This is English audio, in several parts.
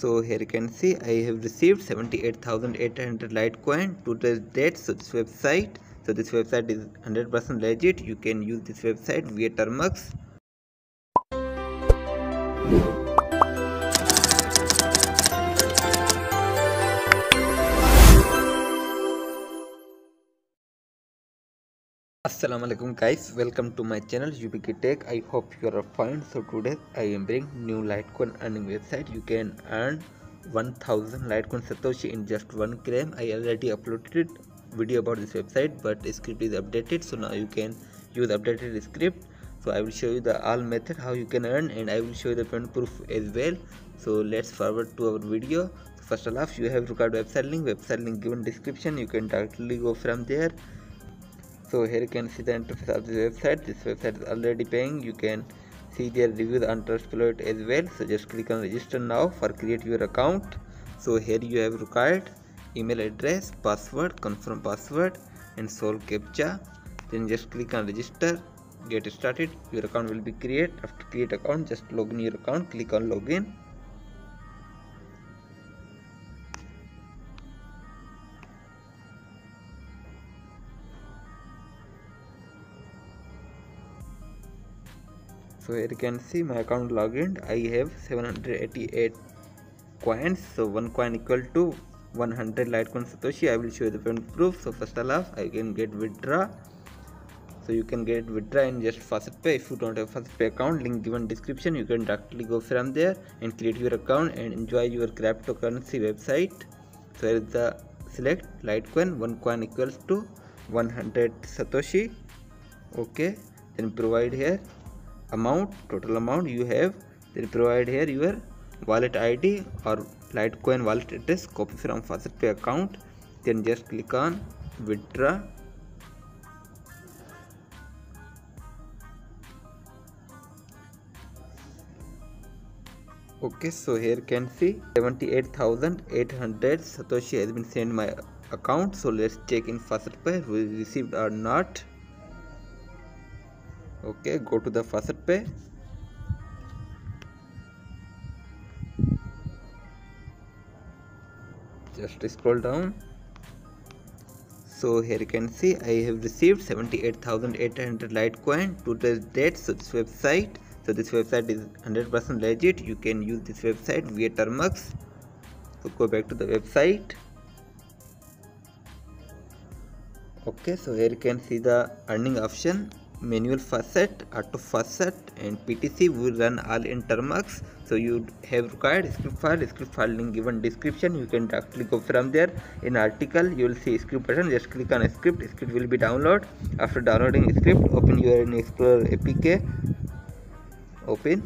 so here you can see i have received 78800 litecoin today's date. So this website so this website is 100 percent legit. You can use this website via termux assalamu alaikum guys. Welcome to my channel ubk tech. I hope you are fine. So today i am bringing new litecoin earning website. You can earn 1000 litecoin satoshi in just one gram. I already uploaded video about this website but script is updated. So now you can use updated script. So i will show you the all method how you can earn and i will show you the payment proof as well. So let's forward to our video. First of all you have required website link. Website link given description. You can directly go from there so here you can see the interface of this website. This website is already paying. You can see their reviews on trustpilot as well. So just click on register now for create your account. So here you have required email address password confirm password and solve captcha. Then just click on register. Get started. Your account will be create. After create account just log in your account. Click on login so here you can see my account login. I have 788 coins. So one coin equal to 100 litecoin satoshi. I will show you the payment proof. So first of all i can get withdraw. So you can get withdraw in just FaucetPay if you don't have FaucetPay account link given description. You can directly go from there and create your account and enjoy your cryptocurrency website. So here is the select litecoin one coin equals to 100 satoshi. Okay. Then provide here amount total amount you have then provide here your wallet id or litecoin wallet address copy from faucet pay account then just click on withdraw. Okay so here you can see 78800 satoshi has been sent my account so let's check in faucet pay we received or not okay go to the FaucetPay just scroll down. So here you can see i have received 78800 litecoin today's date so this website. So this website is 100% legit. You can use this website via termux. So go back to the website. Okay so here you can see the earning option manual faucet auto faucet and ptc will run all in so you have required script file. Script file link given description. You can directly go from there. In article you will see script button. Just click on script. Script will be download. After downloading script open your explorer apk open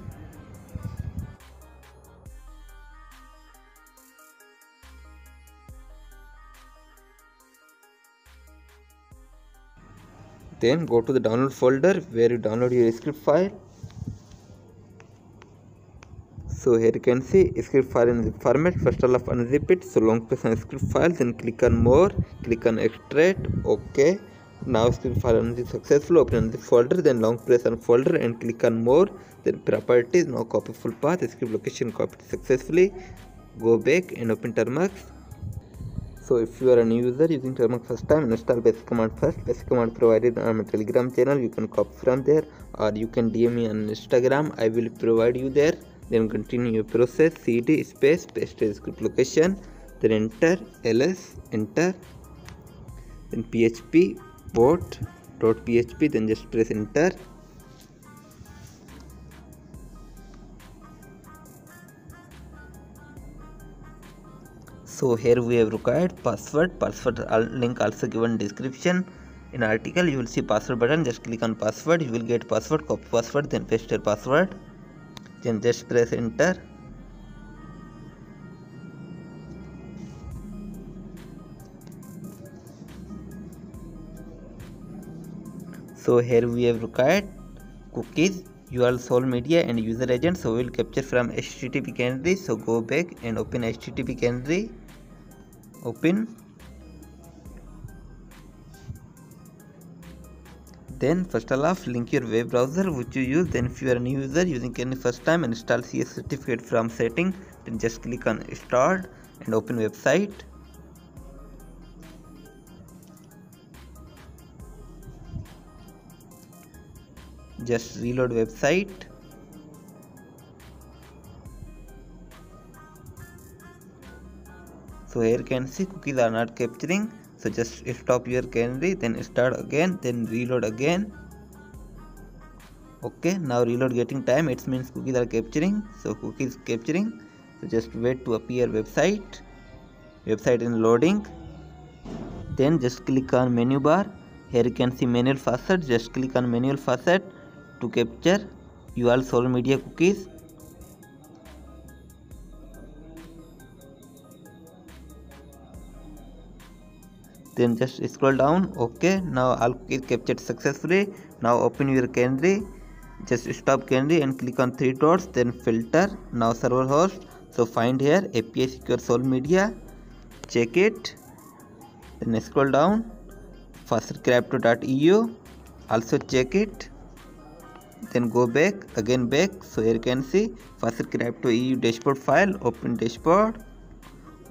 then go to the download folder where you download your script file. So here you can see script file in zip format. First of all unzip it. So long press on script file then click on more. Click on extract. Okay now script file unzip successful open the folder then long press on folder and click on more. Then properties. Now copy full path. Script location copied successfully. Go back and open termux so if you are a new user using Termux first time, install basic command first. Basic command provided on my telegram channel. You can copy from there or you can DM me on Instagram. I will provide you there. Then continue your process. cd space paste script location. Then enter ls enter. Then php port dot php. Then just press enter. So here we have required password. Password link also given description. In article you will see password button. Just click on password. You will get password copy password then paste your password. Then just press enter. So here we have required cookies. URL Sol Media and user agent. So we will capture from HTTP canary so go back and open HTTP canary open. Then first of all link your web browser which you use. Then if you are a new user using any first time install cs certificate from setting. Then just click on start and open website. Just reload website so here you can see cookies are not capturing. So just stop your canary then start again then reload again. Okay now reload getting time. It means cookies are capturing. So cookies capturing. So just wait to appear website. Website in loading. Then just click on menu bar. Here you can see manual faucet. Just click on manual faucet to capture. All social media cookies then just scroll down okay? Now all cookies captured successfully. Now open your canary just stop canary and click on three dots then filter. Now server host. So find here api secure social media. Check it. Then scroll down. Fastcrypto.eu also check it. Then go back. Again back. So here you can see fast crypto eu dashboard file. Open dashboard.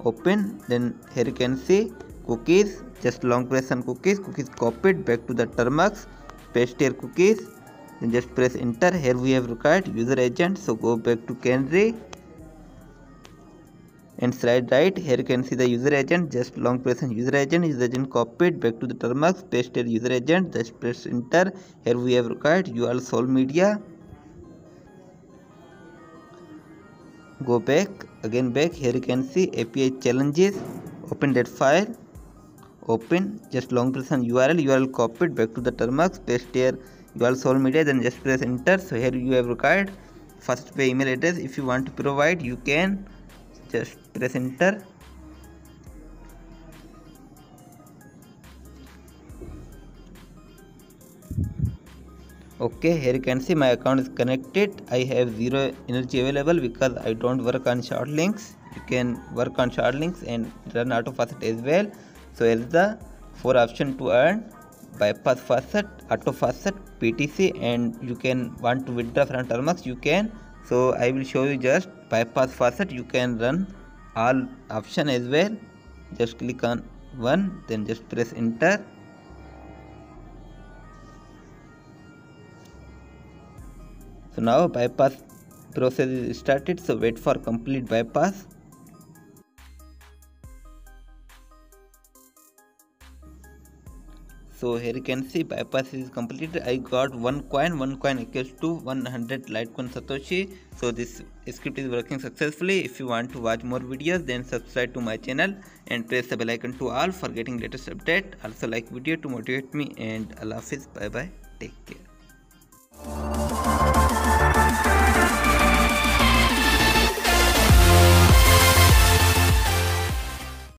Open. Then here you can see cookies just long press on cookies cookies copied back to the termux paste here cookies then just press enter. Here we have required user agent so go back to canary and slide right. Here you can see the user agent just long press on user agent user agent copied back to the termux paste user agent just press enter. Here we have required url sol media. Go back again back. Here you can see api challenges open that file open just long press on url url copied back to the termux paste here. Ul sol media then just press enter. So here you have required FaucetPay email address. If you want to provide you can just press enter. Okay here you can see my account is connected. I have zero energy available because i don't work on short links. You can work on short links and run auto faucet as well so here's the four option to earn bypass faucet auto faucet ptc and you can want to withdraw from termux you can. So i will show you just bypass faucet you can run all option as well. Just click on one then just press enter. So now bypass process is started. So wait for complete bypass so here you can see bypass is completed. I got one coin. One coin equals to 100 litecoin satoshi. So this script is working successfully. If you want to watch more videos then subscribe to my channel and press the bell icon to all for getting latest update. Also like video to motivate me and allah hafiz. Bye bye take care